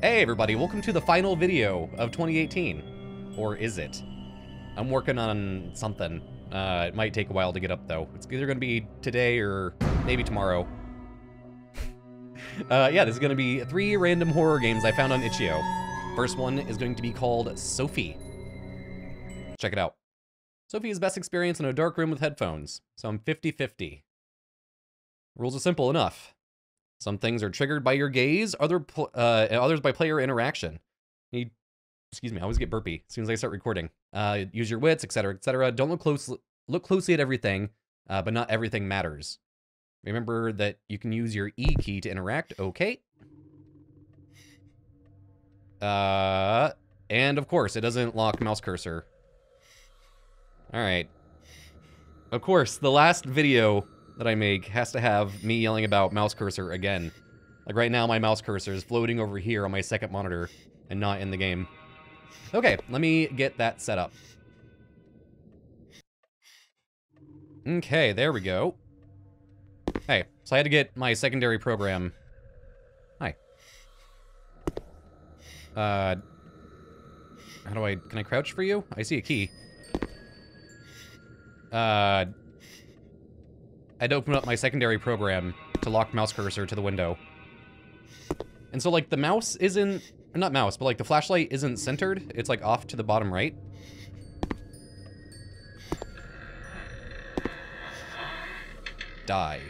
Hey everybody, welcome to the final video of 2018. Or is it? I'm working on something. Uh, it might take a while to get up though. It's either gonna be today or maybe tomorrow. uh, yeah, this is gonna be three random horror games I found on itch.io. First one is going to be called Sophie. Check it out. Sophie's best experience in a dark room with headphones, so I'm 50-50. Rules are simple enough. Some things are triggered by your gaze, other uh, others by player interaction. You, excuse me, I always get burpy as soon as I start recording. Uh, use your wits, etc., etc. Don't look close, look closely at everything, uh, but not everything matters. Remember that you can use your E key to interact. Okay. Uh, and of course, it doesn't lock mouse cursor. All right. Of course, the last video that I make has to have me yelling about mouse cursor again. Like right now, my mouse cursor is floating over here on my second monitor and not in the game. Okay, let me get that set up. Okay, there we go. Hey, so I had to get my secondary program. Hi. Uh, how do I, can I crouch for you? I see a key. Uh, I'd open up my secondary program to lock mouse cursor to the window. And so, like, the mouse isn't... Not mouse, but, like, the flashlight isn't centered. It's, like, off to the bottom right. Die.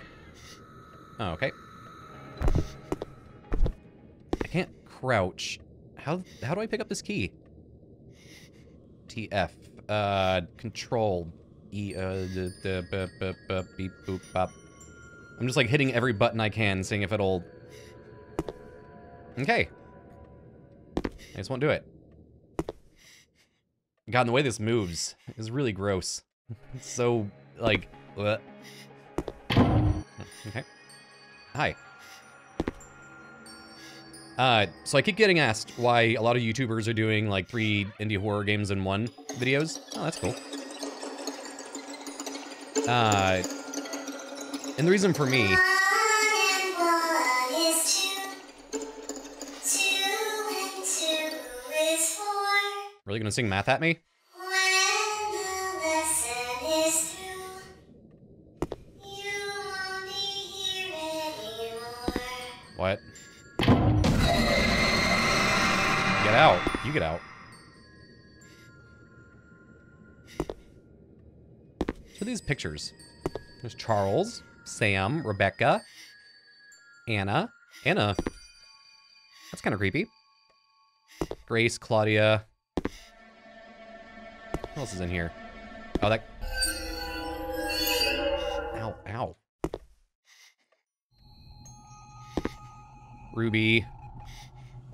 Oh, okay. I can't crouch. How, how do I pick up this key? TF. Uh, control. E, uh, the, the, b, b, beep, boop, bop. I'm just like hitting every button I can, seeing if it'll... Okay. I just won't do it. God, the way this moves is really gross. It's so, like, bleh. Okay. Hi. Uh, so I keep getting asked why a lot of YouTubers are doing, like, three indie horror games in one videos. Oh, that's cool. Uh, and the reason for me... Really gonna sing math at me? What? Get out. You get out. Pictures. There's Charles, Sam, Rebecca, Anna. Anna. That's kind of creepy. Grace, Claudia. What else is in here? Oh, that... Ow, ow. Ruby.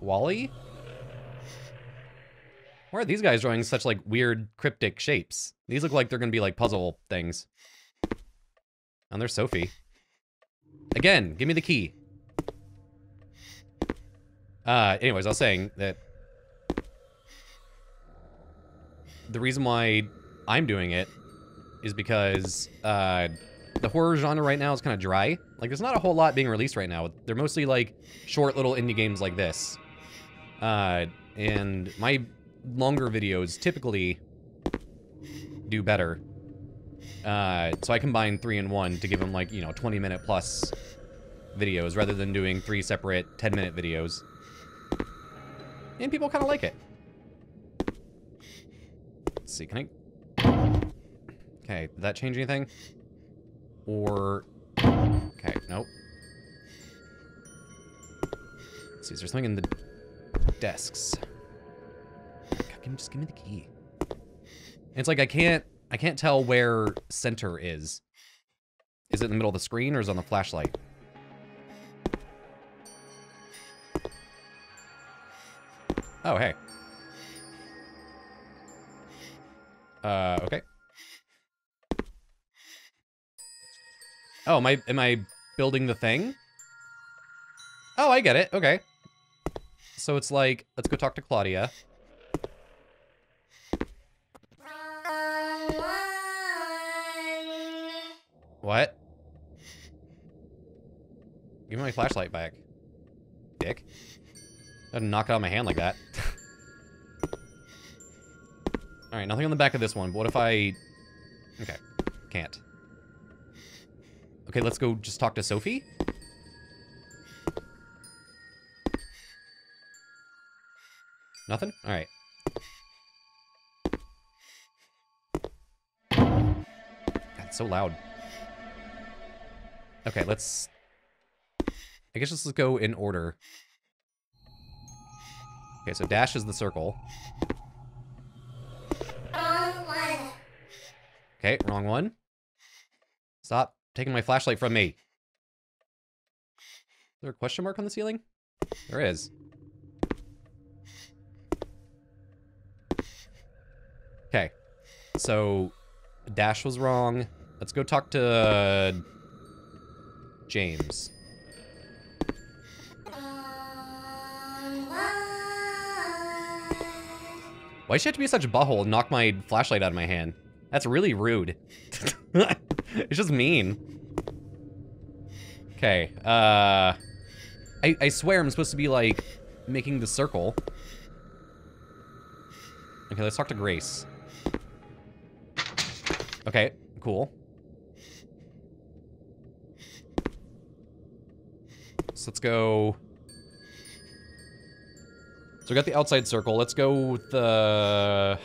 Wally? Why are these guys drawing such, like, weird, cryptic shapes? These look like they're gonna be, like, puzzle things. And there's Sophie. Again, give me the key. Uh, anyways, I was saying that the reason why I'm doing it is because uh, the horror genre right now is kind of dry. Like, there's not a whole lot being released right now. They're mostly, like, short little indie games like this. Uh, and my longer videos typically do better. Uh, so I combine three and one to give them, like, you know, 20 minute plus videos rather than doing three separate 10 minute videos. And people kind of like it. Let's see, can I... Okay, did that change anything? Or... Okay, nope. Let's see, is there something in the desks? Just give me the key? It's like I can't... I can't tell where center is. Is it in the middle of the screen or is it on the flashlight? Oh, hey. Uh, okay. Oh, am I, am I building the thing? Oh, I get it. Okay. So it's like, let's go talk to Claudia. What? Give me my flashlight back. Dick. Gotta knock it out of my hand like that. Alright, nothing on the back of this one, but what if I... Okay, can't. Okay, let's go just talk to Sophie. Nothing? Alright. It's so loud. Okay, let's... I guess let's go in order. Okay, so dash is the circle. Okay, wrong one. Stop taking my flashlight from me. Is there a question mark on the ceiling? There is. Okay, so dash was wrong. Let's go talk to James. Why should you have to be such a butthole and knock my flashlight out of my hand? That's really rude. it's just mean. Okay, uh... I, I swear I'm supposed to be, like, making the circle. Okay, let's talk to Grace. Okay, cool. Let's go... So we got the outside circle. Let's go with the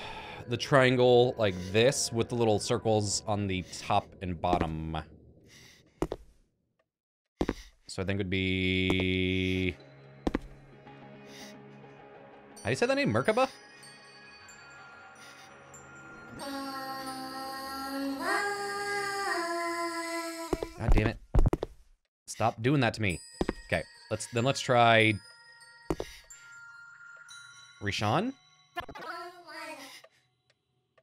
the triangle like this with the little circles on the top and bottom. So I think it would be... How do you say that name? Merkaba? God damn it. Stop doing that to me. Let's then let's try Rishon?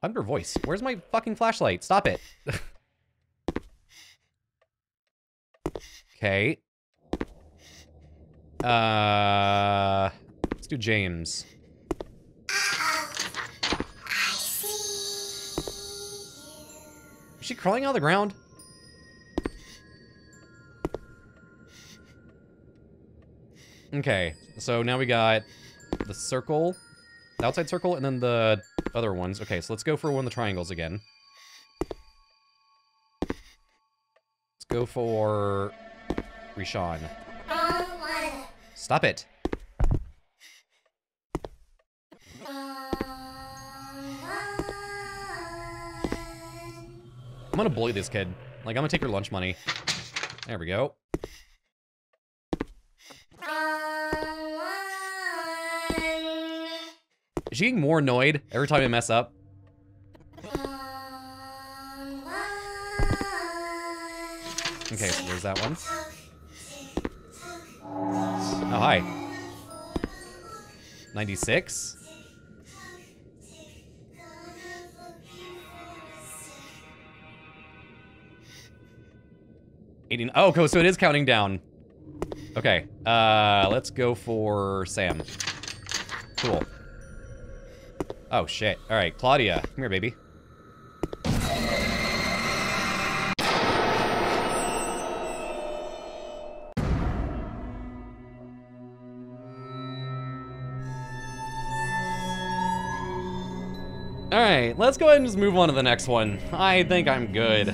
Under voice. Where's my fucking flashlight? Stop it. okay. Uh, let's do James. Is she crawling out of the ground? Okay, so now we got the circle, the outside circle, and then the other ones. Okay, so let's go for one of the triangles again. Let's go for Rishon. Stop it. I'm gonna bully this kid. Like, I'm gonna take her lunch money. There we go. She getting more annoyed every time I mess up? Okay, so there's that one. Oh, hi. 96? Eighteen. Oh, okay, so it is counting down. Okay, uh, let's go for Sam. Cool. Oh, shit. All right, Claudia. Come here, baby. Alright, let's go ahead and just move on to the next one. I think I'm good.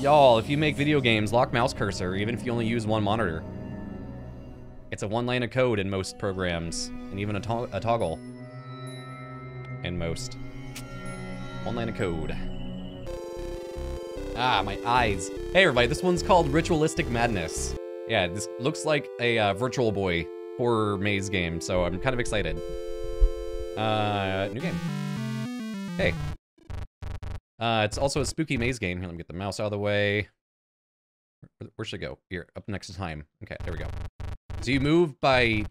Y'all, if you make video games, lock mouse cursor, even if you only use one monitor. It's a one line of code in most programs, and even a, to a toggle in most. One line of code. Ah, my eyes. Hey everybody, this one's called Ritualistic Madness. Yeah, this looks like a uh, Virtual Boy horror maze game, so I'm kind of excited. Uh, new game. Hey. Uh, it's also a spooky maze game. Here, let me get the mouse out of the way. Where, where should I go? Here, up next to time. Okay, there we go. So you move by...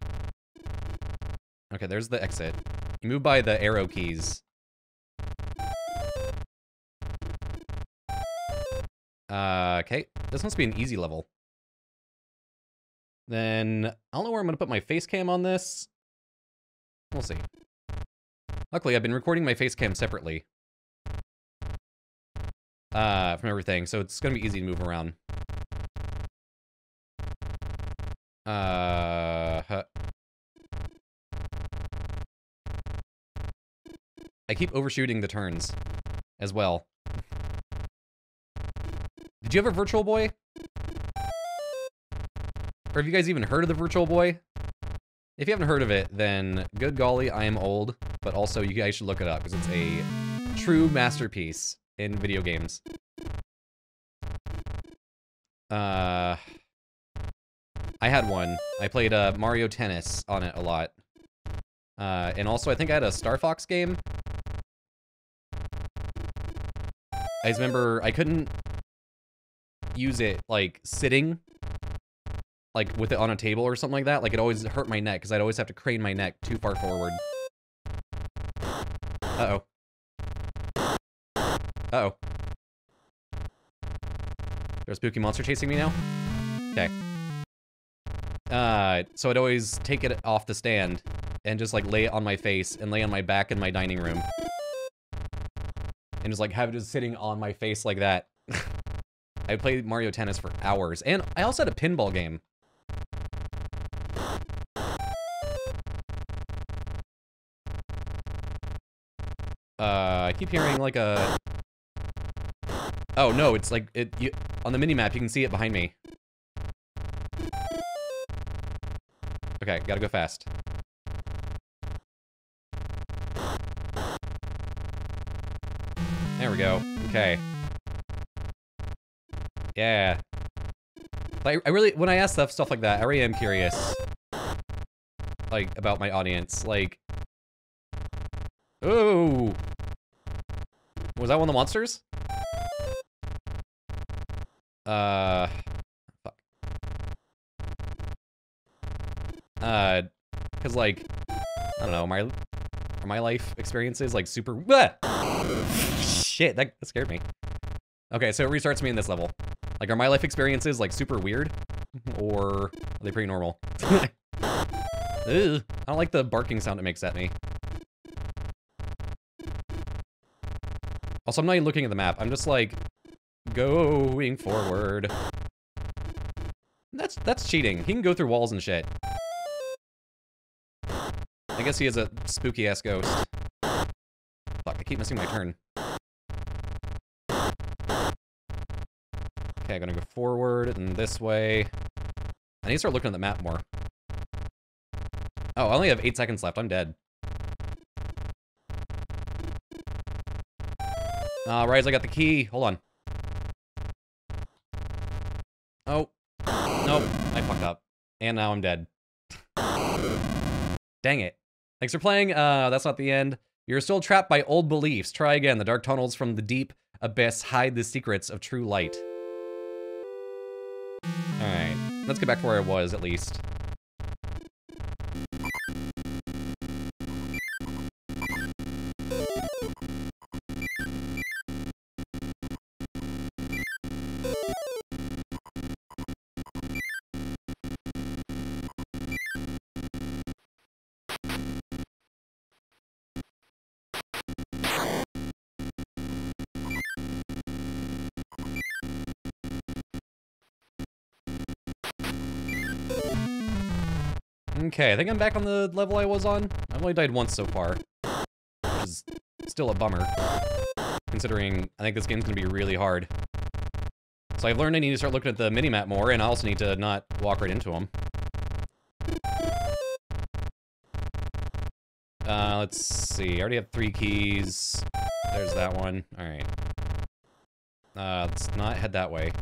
Okay, there's the exit. Move by the arrow keys. Uh, okay, this must be an easy level. Then, I don't know where I'm to put my face cam on this. We'll see. Luckily, I've been recording my face cam separately. Uh, from everything, so it's to be easy to move around. Uh, I keep overshooting the turns as well. Did you have a Virtual Boy? Or have you guys even heard of the Virtual Boy? If you haven't heard of it, then good golly, I am old, but also you guys should look it up because it's a true masterpiece in video games. Uh, I had one. I played uh, Mario Tennis on it a lot. Uh, and also, I think I had a Star Fox game. I just remember I couldn't use it, like, sitting, like, with it on a table or something like that. Like, it always hurt my neck, because I'd always have to crane my neck too far forward. Uh-oh. Uh-oh. There's a spooky monster chasing me now? Okay. Uh, so I'd always take it off the stand and just like lay it on my face and lay on my back in my dining room. And just like have it just sitting on my face like that. I played Mario Tennis for hours. And I also had a pinball game. Uh, I keep hearing like a... Oh, no, it's like, it. You, on the mini-map, you can see it behind me. Okay, gotta go fast. There we go. Okay. Yeah. I, I really, when I ask stuff, stuff like that, I really am curious. Like, about my audience. Like... Ooh! Was that one of the monsters? Uh... Fuck. Uh... Because, like... I don't know, my... Are my life experiences, like, super... Shit, that, scared me. Okay, so it restarts me in this level. Like, are my life experiences, like, super weird? Or are they pretty normal? Ugh, I don't like the barking sound it makes at me. Also, I'm not even looking at the map. I'm just, like, going forward. That's that's cheating. He can go through walls and shit. I guess he is a spooky-ass ghost. Fuck, I keep missing my turn. Okay, I'm gonna go forward and this way. I need to start looking at the map more. Oh, I only have eight seconds left. I'm dead. All right, I got the key. Hold on. Oh. Nope. I fucked up. And now I'm dead. Dang it. Thanks for playing. Uh, that's not the end. You're still trapped by old beliefs. Try again. The dark tunnels from the deep abyss hide the secrets of true light. Let's get back to where I was, at least. Okay, I think I'm back on the level I was on. I've only died once so far, which is still a bummer, considering I think this game's gonna be really hard. So I've learned I need to start looking at the minimap more, and I also need to not walk right into them. Uh, let's see. I already have three keys. There's that one. All right. Uh, let's not head that way.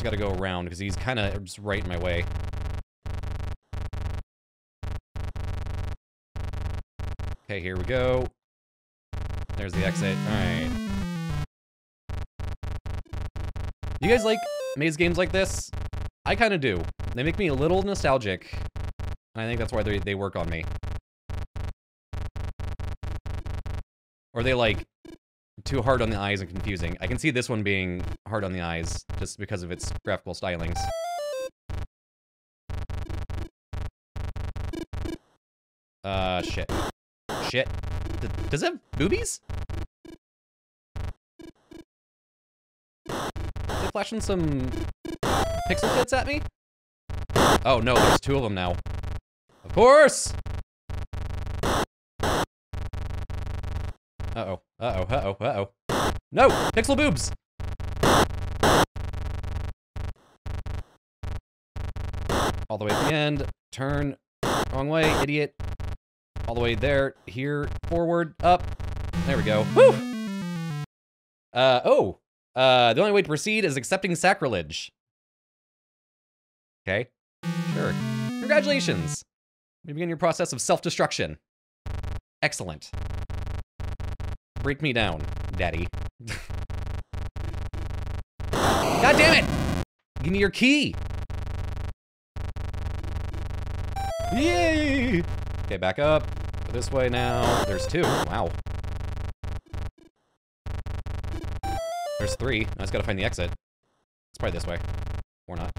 I gotta go around, because he's kind of just right in my way. Okay, here we go. There's the exit. Alright. You guys like maze games like this? I kind of do. They make me a little nostalgic. And I think that's why they, they work on me. Or they, like, too hard on the eyes and confusing. I can see this one being hard on the eyes, just because of its graphical stylings. Uh, shit. Shit. D does it have boobies? Is it flashing some pixel tits at me? Oh no, there's two of them now. Of course! Uh-oh, uh-oh, uh-oh, uh-oh. No! Pixel boobs! All the way at the end. Turn. Wrong way, idiot. All the way there, here, forward, up. There we go. Woo! Uh, oh. Uh, the only way to proceed is accepting sacrilege. Okay. Sure. Congratulations! You begin your process of self-destruction. Excellent. Break me down, daddy. God damn it! Give me your key! Yay! Okay, back up. This way now. There's two. Wow. There's three. I just gotta find the exit. It's probably this way. Or not.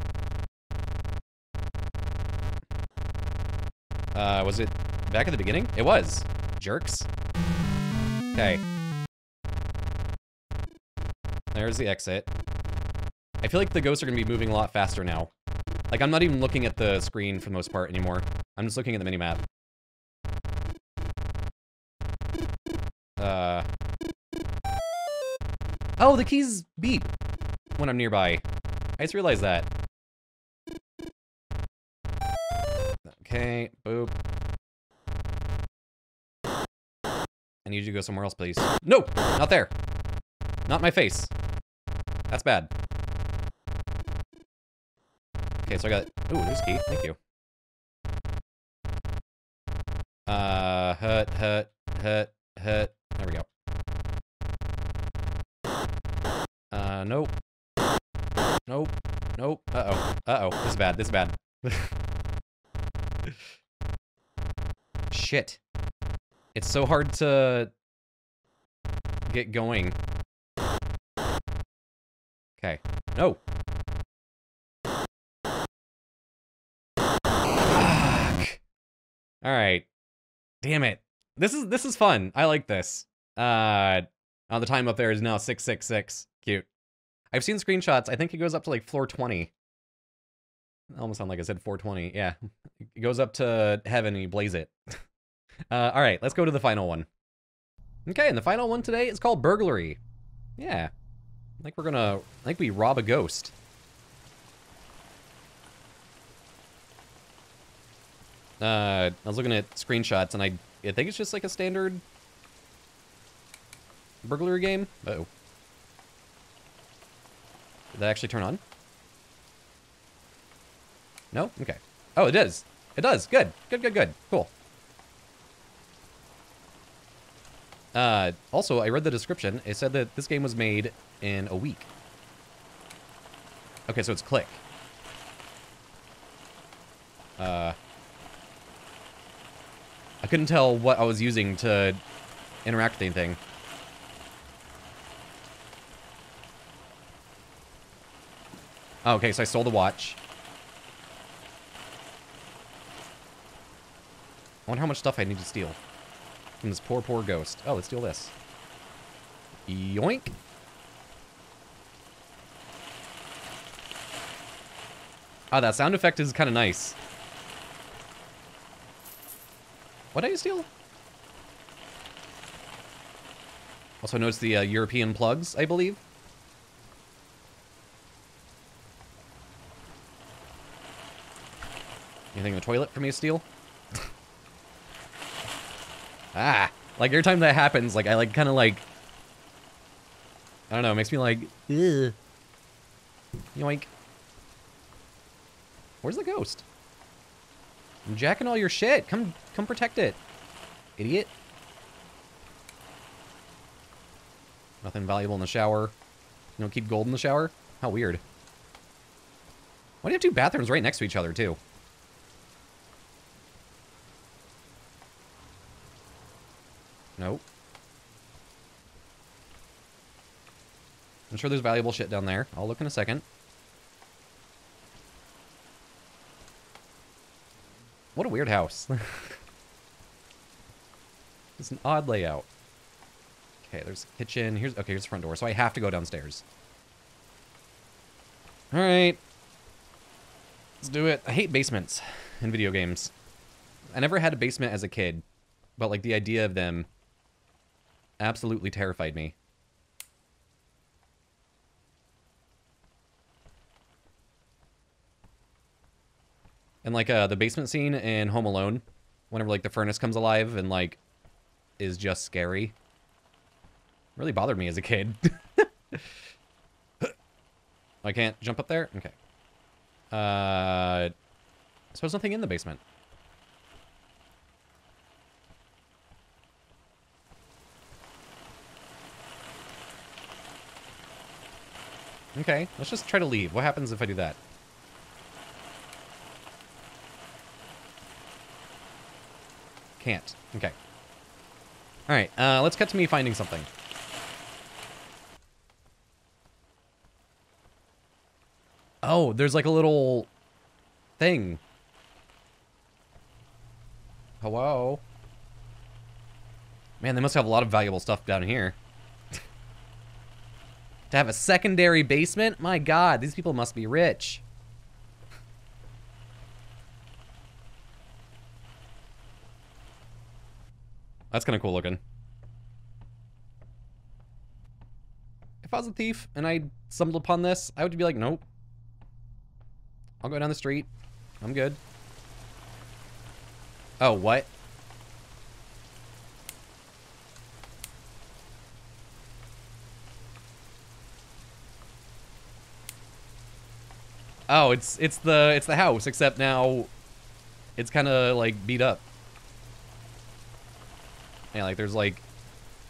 Uh, was it back at the beginning? It was. Jerks. Okay. There's the exit. I feel like the ghosts are gonna be moving a lot faster now. Like, I'm not even looking at the screen for the most part anymore. I'm just looking at the minimap. Uh... Oh, the keys beep when I'm nearby. I just realized that. Okay, boop. I need you to go somewhere else, please. No! Not there! Not my face. That's bad. Okay, so I got... Ooh, there's key. Thank you. Uh, hut, hut, hut, hut. There we go. Uh, nope. Nope. Nope. Uh-oh. Uh-oh. This is bad. This is bad. Shit. It's so hard to get going. Okay. No. Fuck. All right. Damn it. This is this is fun. I like this. Uh, oh, the time up there is now 666. Cute. I've seen screenshots. I think it goes up to like floor 20. almost sound like I said 420. Yeah. It goes up to heaven and you blaze it. uh, all right, let's go to the final one. Okay, and the final one today is called burglary. Yeah. I think we're gonna, I think we rob a ghost. Uh, I was looking at screenshots and I, I think it's just like a standard burglary game. Uh oh Did that actually turn on? No? Okay. Oh, it does. It does. Good. Good, good, good. Cool. Uh, also, I read the description. It said that this game was made in a week. Okay, so it's Click. Uh, I couldn't tell what I was using to interact with anything. Oh, okay, so I stole the watch. I wonder how much stuff I need to steal. From this poor, poor ghost. Oh, let's steal this. Yoink. Oh, that sound effect is kind of nice. What did I steal? Also notice the uh, European plugs, I believe. Anything in the toilet for me to steal? ah! Like, every time that happens, like, I, like, kind of, like... I don't know, it makes me, like... Ugh. Yoink. Where's the ghost? I'm jacking all your shit. Come, come protect it. Idiot. Nothing valuable in the shower. You don't keep gold in the shower? How weird. Why do you have two bathrooms right next to each other, too? Nope. I'm sure there's valuable shit down there. I'll look in a second. What a weird house. it's an odd layout. Okay, there's a kitchen. Here's okay, here's the front door. So I have to go downstairs. All right. Let's do it. I hate basements in video games. I never had a basement as a kid, but like the idea of them absolutely terrified me. And like uh, the basement scene in Home Alone, whenever like the furnace comes alive and like is just scary. Really bothered me as a kid. I can't jump up there? Okay. Uh, so there's nothing in the basement. Okay, let's just try to leave. What happens if I do that? Can't. Okay. Alright, uh, let's cut to me finding something. Oh, there's like a little thing. Hello? Man, they must have a lot of valuable stuff down here. to have a secondary basement? My god, these people must be rich. That's kind of cool looking. If I was a thief and I stumbled upon this, I would be like, nope. I'll go down the street. I'm good. Oh, what? Oh, it's it's the it's the house, except now it's kind of like beat up. Yeah, like there's like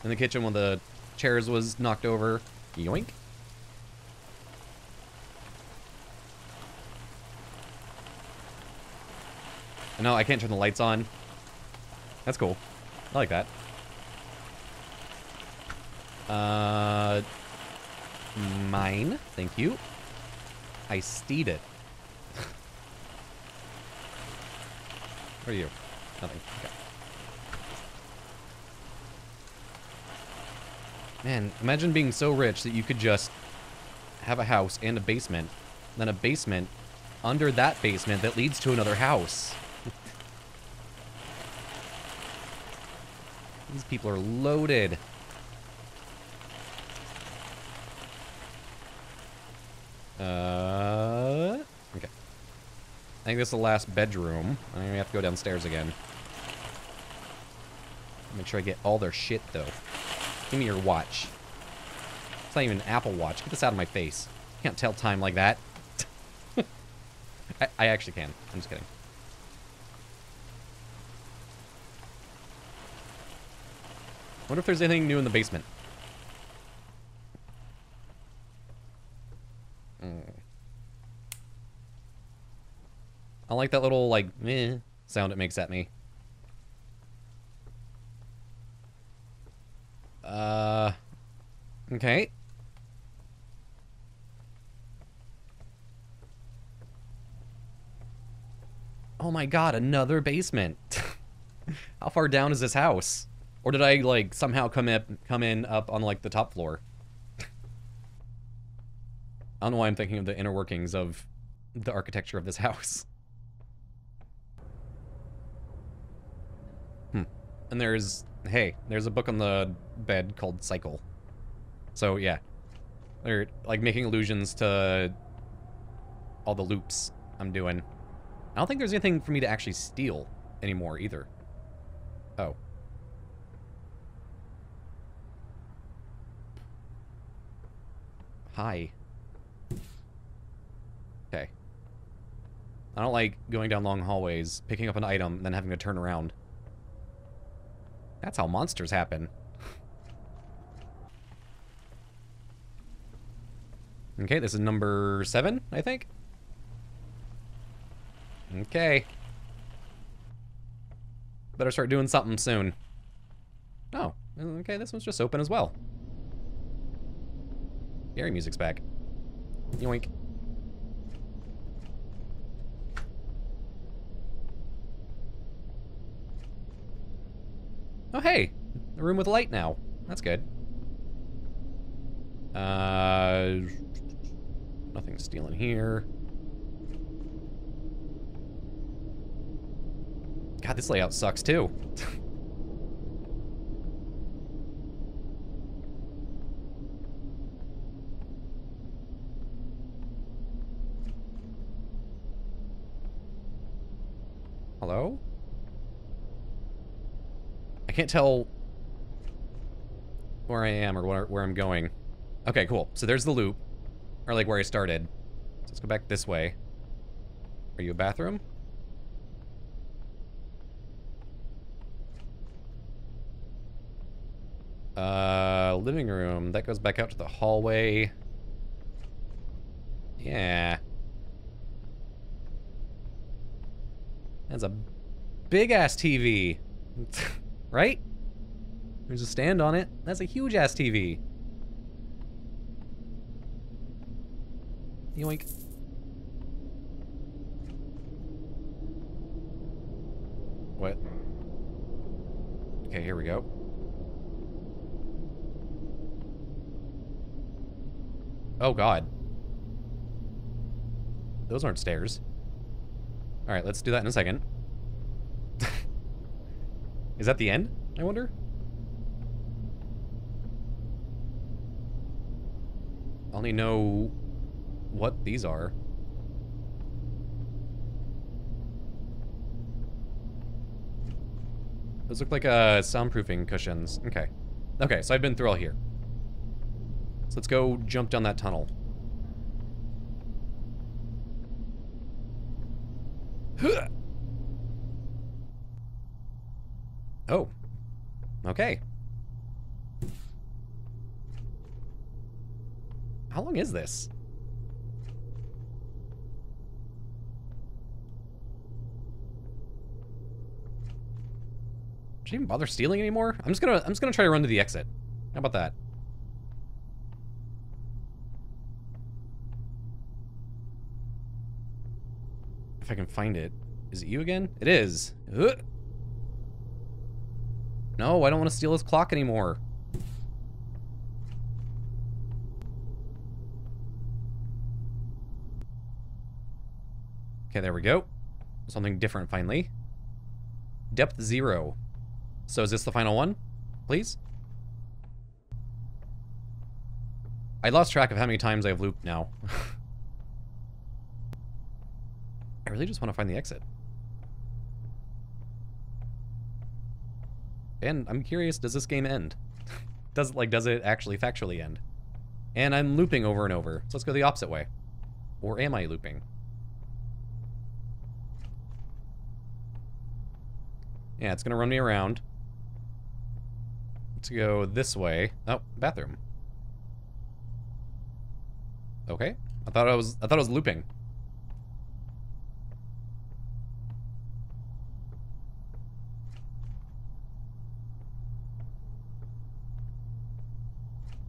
in the kitchen when the chairs was knocked over. Yoink. No, I can't turn the lights on. That's cool. I like that. Uh, mine. Thank you. I steed it. what are you? Nothing. Okay. Man, imagine being so rich that you could just have a house and a basement, then a basement under that basement that leads to another house. These people are loaded. Uh, okay. I think this is the last bedroom. I'm gonna have to go downstairs again. Make sure I get all their shit, though. Give me your watch. It's not even an Apple Watch. Get this out of my face. Can't tell time like that. I, I actually can. I'm just kidding. wonder if there's anything new in the basement. Mm. I like that little, like, meh sound it makes at me. Uh, okay. Oh my god, another basement. How far down is this house? Or did I, like, somehow come up, come in up on, like, the top floor? I don't know why I'm thinking of the inner workings of the architecture of this house. Hmm. And there's, hey, there's a book on the bed called Cycle. So, yeah. They're, like, making allusions to all the loops I'm doing. I don't think there's anything for me to actually steal anymore, either. Oh. Hi. Okay. I don't like going down long hallways, picking up an item, and then having to turn around. That's how monsters happen. okay, this is number seven, I think. Okay. Better start doing something soon. Oh, okay, this one's just open as well. Scary music's back. Yoink. Oh, hey, a room with light now. That's good. Uh, nothing to steal in here. God, this layout sucks too. Hello? I can't tell where I am or where, where I'm going. Okay, cool. So there's the loop. Or like where I started. So let's go back this way. Are you a bathroom? Uh, living room. That goes back out to the hallway. Yeah. That's a big-ass TV. right? There's a stand on it. That's a huge-ass TV. Yoink. What? Okay, here we go. Oh god. Those aren't stairs. Alright, let's do that in a second. Is that the end, I wonder? I only know what these are. Those look like uh, soundproofing cushions. Okay. Okay, so I've been through all here. So let's go jump down that tunnel. Oh. Okay. How long is this? Should I even bother stealing anymore? I'm just gonna I'm just gonna try to run to the exit. How about that? If I can find it. Is it you again? It is. Ugh. No, I don't want to steal his clock anymore. Okay, there we go. Something different finally. Depth zero. So is this the final one? Please? I lost track of how many times I've looped now. I really just want to find the exit. And I'm curious, does this game end? does it, like does it actually factually end? And I'm looping over and over. So let's go the opposite way. Or am I looping? Yeah, it's gonna run me around. Let's go this way. Oh, bathroom. Okay. I thought I was I thought I was looping.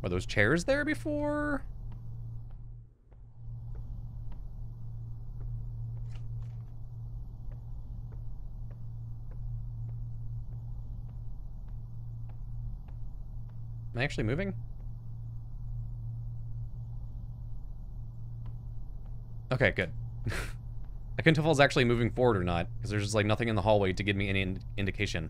Were those chairs there before? Am I actually moving? Okay, good. I couldn't tell if I was actually moving forward or not, because there's just like nothing in the hallway to give me any ind indication.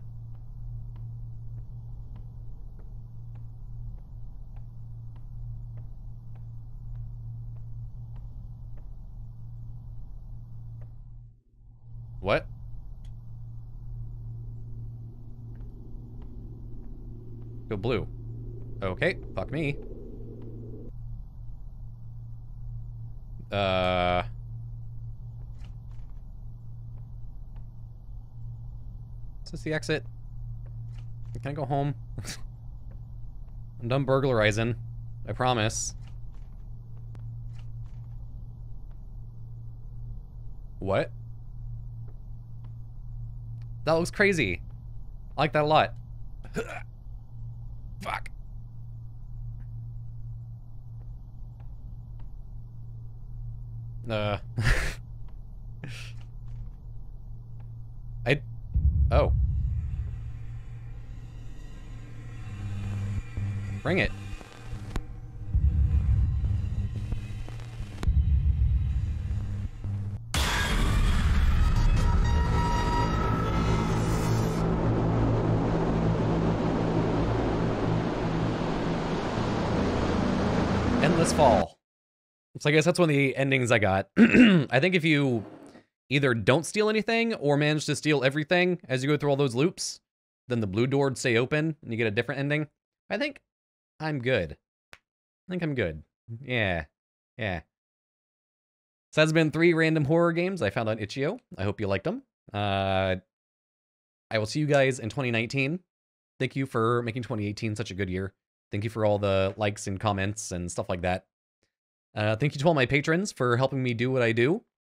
Blue. Okay, fuck me. Uh... Is this the exit? Can I go home? I'm done burglarizing. I promise. What? That looks crazy. I like that a lot. Fuck. Uh. I. Oh. Bring it. Fall. So I guess that's one of the endings I got. I think if you either don't steal anything or manage to steal everything as you go through all those loops. Then the blue door would stay open and you get a different ending. I think I'm good. I think I'm good. Yeah. Yeah. So that's been three random horror games I found on itch.io. I hope you liked them. Uh, I will see you guys in 2019. Thank you for making 2018 such a good year. Thank you for all the likes and comments and stuff like that. Uh, thank you to all my patrons for helping me do what I do.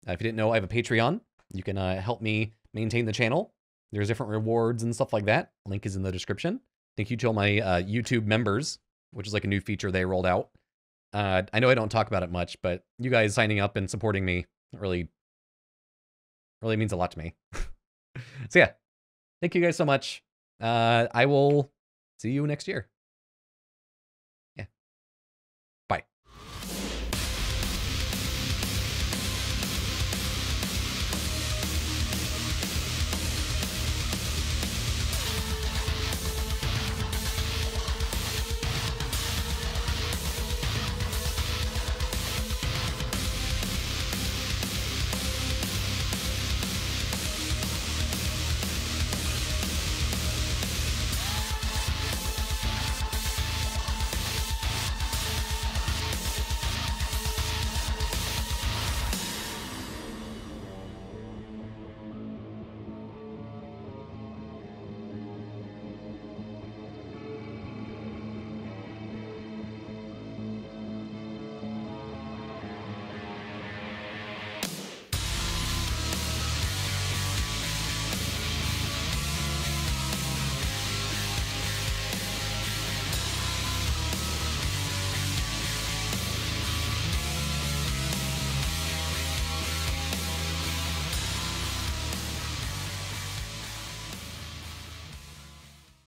Uh, if you didn't know, I have a Patreon. You can uh, help me maintain the channel. There's different rewards and stuff like that. Link is in the description. Thank you to all my uh, YouTube members, which is like a new feature they rolled out. Uh, I know I don't talk about it much, but you guys signing up and supporting me really, really means a lot to me. so yeah, thank you guys so much. Uh, I will see you next year.